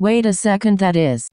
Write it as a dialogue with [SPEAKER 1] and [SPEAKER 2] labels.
[SPEAKER 1] Wait a second that is.